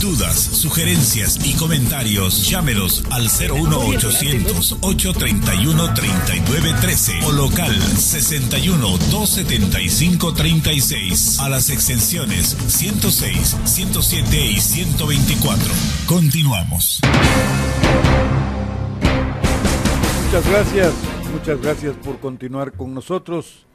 Dudas, sugerencias y comentarios, llámelos al 01800 831 3913 o local 61 275 36 a las extensiones 106, 107 y 124. Continuamos. Muchas gracias, muchas gracias por continuar con nosotros.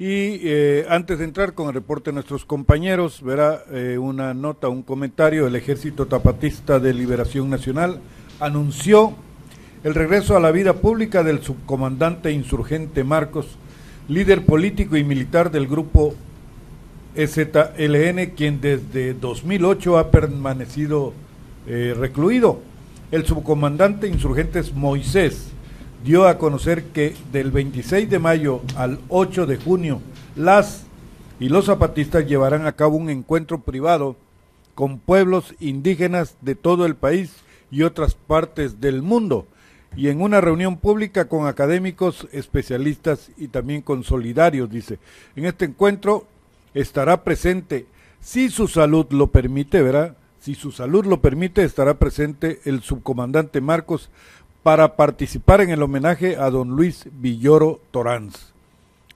Y eh, antes de entrar con el reporte de nuestros compañeros, verá eh, una nota, un comentario. El Ejército Tapatista de Liberación Nacional anunció el regreso a la vida pública del subcomandante insurgente Marcos, líder político y militar del grupo EZLN, quien desde 2008 ha permanecido eh, recluido. El subcomandante insurgente es Moisés dio a conocer que del 26 de mayo al 8 de junio las y los zapatistas llevarán a cabo un encuentro privado con pueblos indígenas de todo el país y otras partes del mundo y en una reunión pública con académicos, especialistas y también con solidarios, dice. En este encuentro estará presente, si su salud lo permite, verá, si su salud lo permite, estará presente el subcomandante Marcos para participar en el homenaje a don Luis Villoro Toranz.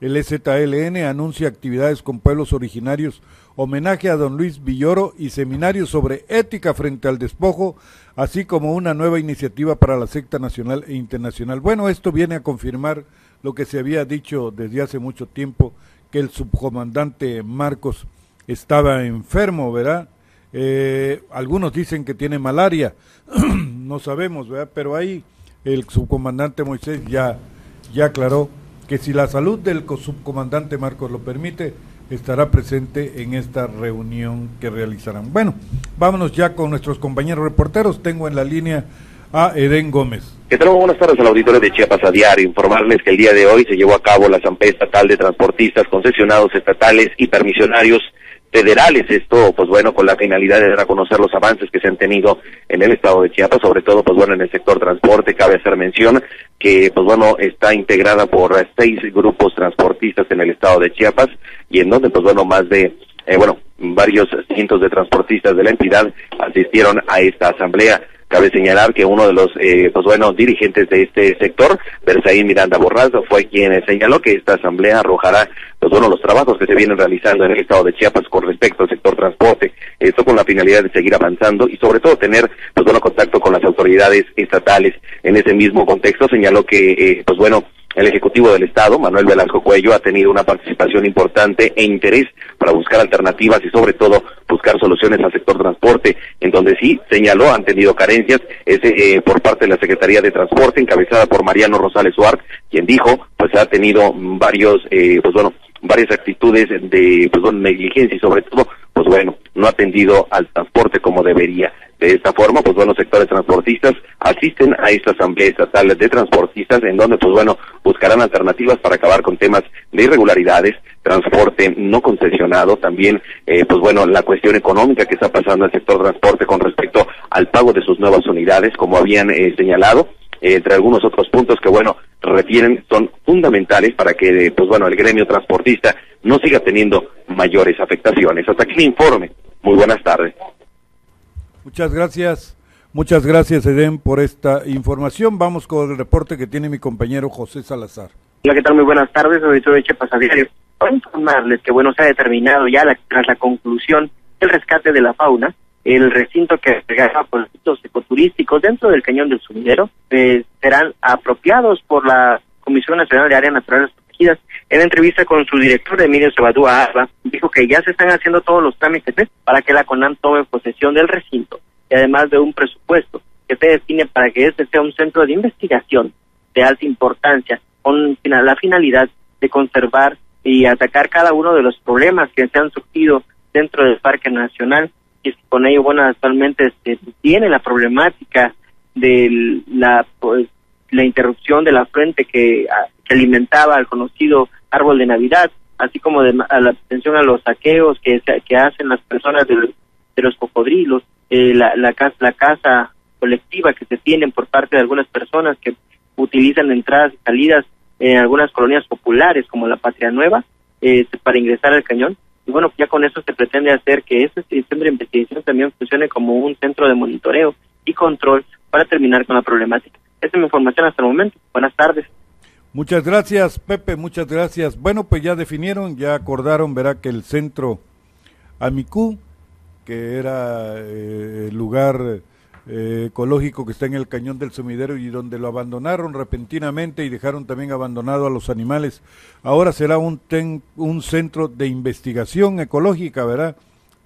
El EZLN anuncia actividades con pueblos originarios, homenaje a don Luis Villoro y seminarios sobre ética frente al despojo, así como una nueva iniciativa para la secta nacional e internacional. Bueno, esto viene a confirmar lo que se había dicho desde hace mucho tiempo, que el subcomandante Marcos estaba enfermo, ¿verdad? Eh, algunos dicen que tiene malaria, no sabemos, ¿verdad? Pero ahí el subcomandante Moisés ya, ya aclaró que si la salud del subcomandante Marcos lo permite, estará presente en esta reunión que realizarán. Bueno, vámonos ya con nuestros compañeros reporteros. Tengo en la línea a Eden Gómez. ¿Qué tal? Buenas tardes al auditorio de Chiapas a diario. Informarles que el día de hoy se llevó a cabo la Asamblea Estatal de Transportistas, concesionados estatales y permisionarios federales. Esto, pues bueno, con la finalidad de reconocer los avances que se han tenido en el estado de Chiapas, sobre todo, pues bueno, en el sector transporte. Cabe hacer mención que, pues bueno, está integrada por seis grupos transportistas en el estado de Chiapas y en donde, pues bueno, más de, eh, bueno, varios cientos de transportistas de la entidad asistieron a esta asamblea. Cabe señalar que uno de los, eh, pues bueno, dirigentes de este sector, Bersaín Miranda Borrazo, fue quien señaló que esta asamblea arrojará, pues bueno, los trabajos que se vienen realizando en el estado de Chiapas con respecto al sector transporte, esto con la finalidad de seguir avanzando y sobre todo tener, pues bueno, contacto con las autoridades estatales. En ese mismo contexto señaló que, eh, pues bueno, el Ejecutivo del Estado, Manuel Velasco Cuello, ha tenido una participación importante e interés para buscar alternativas y sobre todo buscar soluciones al sector transporte, en donde sí señaló han tenido carencias ese, eh, por parte de la Secretaría de Transporte, encabezada por Mariano Rosales Suárez, quien dijo, pues ha tenido varios, eh, pues bueno, varias actitudes de pues, bueno, negligencia y sobre todo, pues bueno, no ha atendido al transporte como debería. De esta forma, pues bueno, sectores transportistas asisten a esta asamblea estatal de transportistas en donde, pues bueno, buscarán alternativas para acabar con temas de irregularidades, transporte no concesionado, también, eh, pues bueno, la cuestión económica que está pasando en el sector transporte con respecto al pago de sus nuevas unidades, como habían eh, señalado, eh, entre algunos otros puntos que, bueno, refieren, son fundamentales para que, pues bueno, el gremio transportista no siga teniendo mayores afectaciones. Hasta aquí el informe. Muy buenas tardes. Muchas gracias. Muchas gracias, Eden, por esta información. Vamos con el reporte que tiene mi compañero José Salazar. Hola, ¿qué tal? Muy buenas tardes. Soy de Chiapas a diario. Para informarles que, bueno, se ha determinado ya tras la conclusión del rescate de la fauna, el recinto que regala proyectos ecoturísticos dentro del cañón del sumidero eh, serán apropiados por la Comisión Nacional de Áreas Naturales Protegidas. En entrevista con su director, Emilio Sebadúa Arba, dijo que ya se están haciendo todos los trámites ¿eh? para que la CONAM tome posesión del recinto y además de un presupuesto que se define para que este sea un centro de investigación de alta importancia con la finalidad de conservar y atacar cada uno de los problemas que se han surgido dentro del Parque Nacional y con ello, bueno, actualmente se tiene la problemática de la, pues, la interrupción de la fuente que, alimentaba al conocido árbol de Navidad, así como de, a la atención a los saqueos que, que hacen las personas de, los cocodrilos, eh, la, casa, colectiva que se tienen por parte de algunas personas que utilizan entradas y salidas en algunas colonias populares como la Patria Nueva eh, para ingresar al cañón y bueno, ya con eso se pretende hacer que ese centro de investigación también funcione como un centro de monitoreo y control para terminar con la problemática. Esa es mi información hasta el momento. Buenas tardes. Muchas gracias, Pepe, muchas gracias. Bueno, pues ya definieron, ya acordaron, verá que el centro Amicú, que era eh, el lugar eh, ecológico que está en el cañón del sumidero y donde lo abandonaron repentinamente y dejaron también abandonado a los animales, ahora será un, un centro de investigación ecológica, ¿verdad?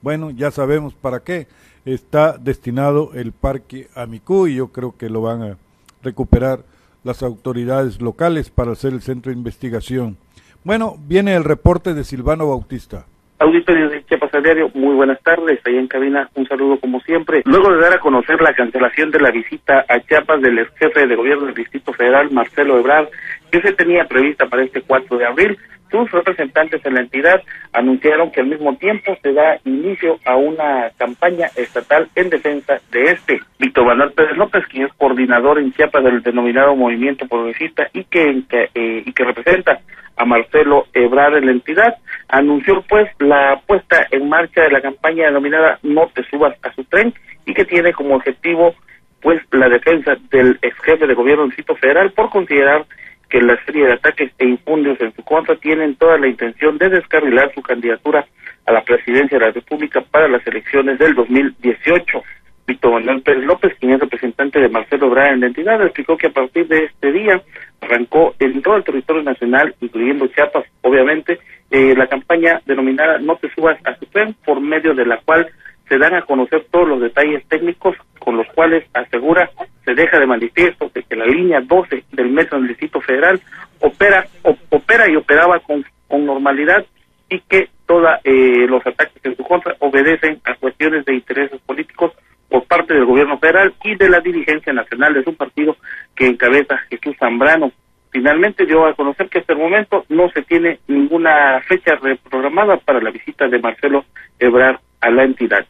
Bueno, ya sabemos para qué está destinado el parque Amicú y yo creo que lo van a recuperar las autoridades locales para hacer el centro de investigación. Bueno, viene el reporte de Silvano Bautista. Auditorio de Chiapas a Diario, muy buenas tardes. Ahí en cabina, un saludo como siempre. Luego de dar a conocer la cancelación de la visita a Chiapas del jefe de gobierno del Distrito Federal, Marcelo Ebrard, que se tenía prevista para este 4 de abril, sus representantes en la entidad anunciaron que al mismo tiempo se da inicio a una campaña estatal en defensa de este. Víctor Manuel Pérez López, quien es coordinador en Chiapas del denominado Movimiento Progresista y que, eh, y que representa a Marcelo Ebrard en la entidad, anunció pues la puesta en marcha de la campaña denominada No te subas a su tren y que tiene como objetivo pues la defensa del ex jefe de gobierno del Distrito Federal por considerar que la serie de ataques e infundios en su contra tienen toda la intención de descarrilar su candidatura a la presidencia de la República para las elecciones del 2018. Víctor Manuel Pérez López, quien es representante de Marcelo Obrador en la entidad, explicó que a partir de este día arrancó en todo el territorio nacional, incluyendo Chiapas, obviamente, eh, la campaña denominada No te subas a su tren, por medio de la cual se dan a conocer todos los detalles técnicos con los cuales asegura se deja de manifiesto de que la línea 12 del metro del Distrito Federal opera opera y operaba con, normalidad y que todos eh, los ataques en su contra obedecen a cuestiones de intereses políticos por parte del gobierno federal y de la dirigencia nacional de su partido que encabeza Jesús Zambrano. Finalmente dio a conocer que hasta el momento no se tiene ninguna fecha reprogramada para la visita de Marcelo Ebrard a la entidad.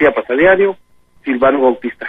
Chiapas a diario, Silvano Bautista.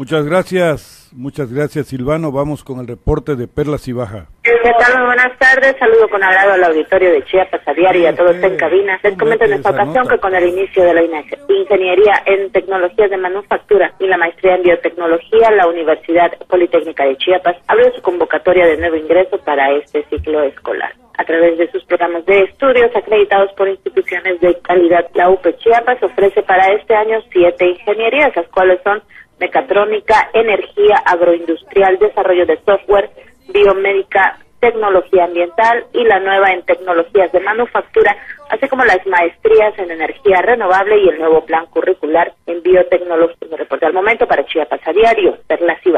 Muchas gracias, muchas gracias Silvano. Vamos con el reporte de Perlas y Baja. ¿Qué tal? buenas tardes. Saludo con agrado al auditorio de Chiapas a diario y a todos en cabina. Les comento en esta ocasión que con el inicio de la Ingeniería en Tecnologías de Manufactura y la Maestría en Biotecnología, la Universidad Politécnica de Chiapas abrió su convocatoria de nuevo ingreso para este ciclo escolar a través de sus programas de estudios acreditados por instituciones de calidad. La UP Chiapas ofrece para este año siete ingenierías, las cuales son mecatrónica, energía agroindustrial, desarrollo de software, biomédica, tecnología ambiental y la nueva en tecnologías de manufactura, así como las maestrías en energía renovable y el nuevo plan curricular en biotecnología. Me al momento para Chiapas a diario, Perlas y.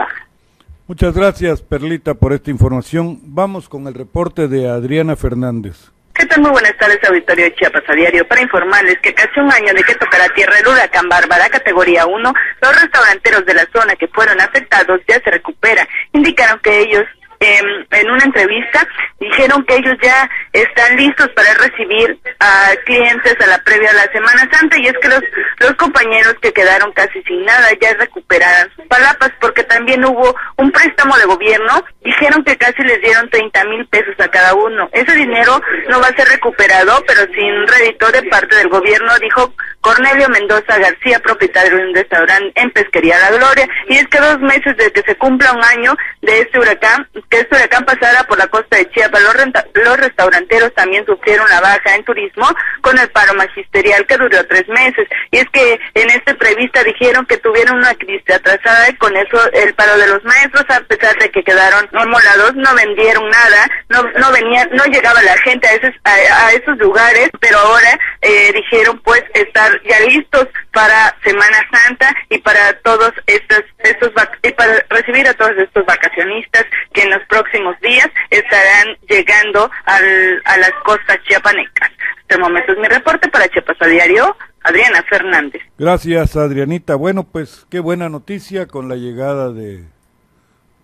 Muchas gracias, Perlita, por esta información. Vamos con el reporte de Adriana Fernández. ¿Qué tal? Muy buenas tardes, auditorio de Chiapas a diario, para informarles que casi un año de que tocará tierra el huracán Bárbara, categoría 1, los restauranteros de la zona que fueron afectados ya se recuperan. Indicaron que ellos Em, en una entrevista dijeron que ellos ya están listos para recibir a clientes a la previa de la Semana Santa y es que los, los compañeros que quedaron casi sin nada ya recuperaran sus palapas porque también hubo un préstamo de gobierno, dijeron que casi les dieron 30 mil pesos a cada uno. Ese dinero no va a ser recuperado, pero sin rédito de parte del gobierno, dijo Cornelio Mendoza García, propietario de un restaurante en Pesquería La Gloria. Y es que dos meses de que se cumpla un año de este huracán, que este huracán pasara por la costa de Chiapas, los, los restauranteros también sufrieron la baja en turismo con el paro magisterial que duró tres meses. Y es que en esta entrevista dijeron que tuvieron una crisis atrasada y con eso el paro de los maestros, a pesar de que quedaron molados, no vendieron nada, no, no venía, no llegaba la gente a esos, a, esos lugares, pero ahora eh, dijeron pues estar ya listos para Semana Santa y para todos estos, estos y para recibir a todos estos vacacionistas que en los próximos días estarán llegando al, a las costas chiapanecas. Este momento es mi reporte para Chiapas a Diario. Adriana Fernández. Gracias, Adrianita. Bueno, pues qué buena noticia con la llegada de,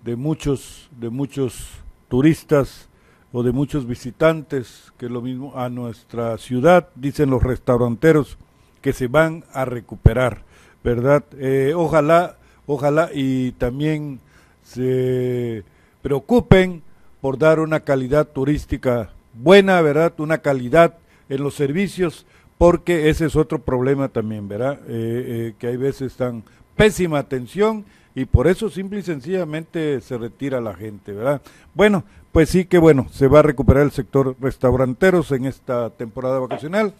de muchos, de muchos turistas o de muchos visitantes, que es lo mismo a nuestra ciudad, dicen los restauranteros que se van a recuperar, ¿verdad? Eh, ojalá, ojalá y también se preocupen por dar una calidad turística buena, ¿verdad? Una calidad en los servicios porque ese es otro problema también, ¿verdad? Eh, que hay veces están pésima atención y por eso simple y sencillamente se retira la gente, ¿verdad? Bueno, pues sí que bueno, se va a recuperar el sector restauranteros en esta temporada vacacional,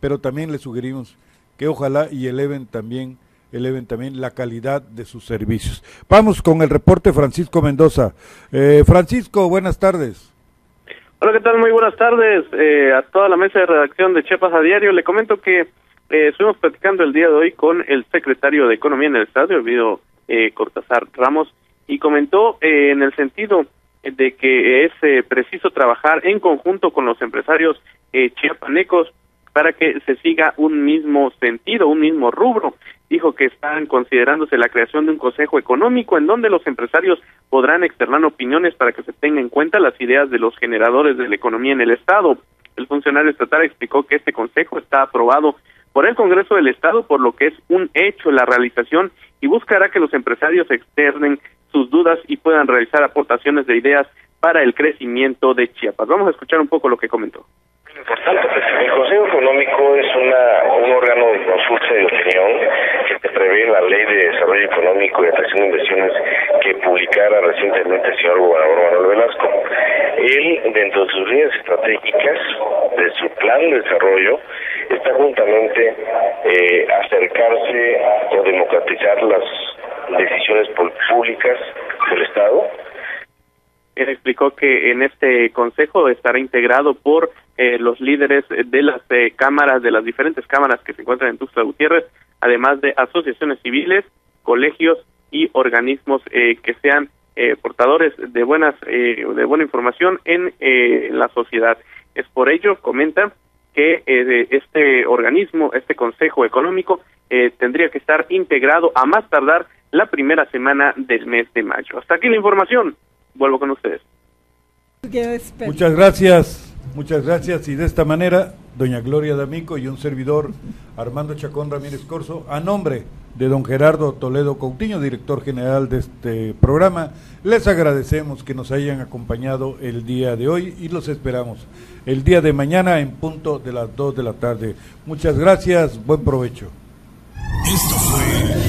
pero también le sugerimos que ojalá y eleven también eleven también la calidad de sus servicios. Vamos con el reporte Francisco Mendoza. Eh, Francisco, buenas tardes. Hola, ¿qué tal? Muy buenas tardes eh, a toda la mesa de redacción de Chepas a Diario. Le comento que eh, estuvimos platicando el día de hoy con el secretario de Economía en el Estado, el eh, Cortázar Ramos, y comentó eh, en el sentido de que es preciso trabajar en conjunto con los empresarios chiapanecos para que se siga un mismo sentido, un mismo rubro. Dijo que están considerándose la creación de un consejo económico en donde los empresarios podrán externar opiniones para que se tengan en cuenta las ideas de los generadores de la economía en el Estado. El funcionario estatal explicó que este consejo está aprobado por el Congreso del Estado, por lo que es un hecho la realización y buscará que los empresarios externen sus dudas y puedan realizar aportaciones de ideas para el crecimiento de Chiapas. Vamos a escuchar un poco lo que comentó. Importante, pues, el Consejo Económico es una, un órgano de consulta y de opinión que prevé la Ley de Desarrollo Económico y Atracción de Inversiones que publicara recientemente el señor gobernador Manuel Velasco. Él, dentro de sus líneas estratégicas, de su plan de desarrollo, está juntamente eh, acercarse o democratizar las decisiones públicas del Estado. Él explicó que en este consejo estará integrado por eh, los líderes de las eh, cámaras, de las diferentes cámaras que se encuentran en Tuxtla Gutiérrez, además de asociaciones civiles, colegios y organismos que sean portadores de buenas de buena información en la sociedad. Es por ello, comenta, que eh, este organismo, este Consejo Económico, eh, tendría que estar integrado a más tardar la primera semana del mes de mayo. Hasta aquí la información. Vuelvo con ustedes. Muchas gracias, muchas gracias. Y de esta manera, doña Gloria D'Amico y un servidor, Armando Chacón Ramírez Corso, a nombre de don Gerardo Toledo Coutinho, director general de este programa, les agradecemos que nos hayan acompañado el día de hoy y los esperamos el día de mañana en punto de las 2 de la tarde. Muchas gracias, buen provecho. Esto fue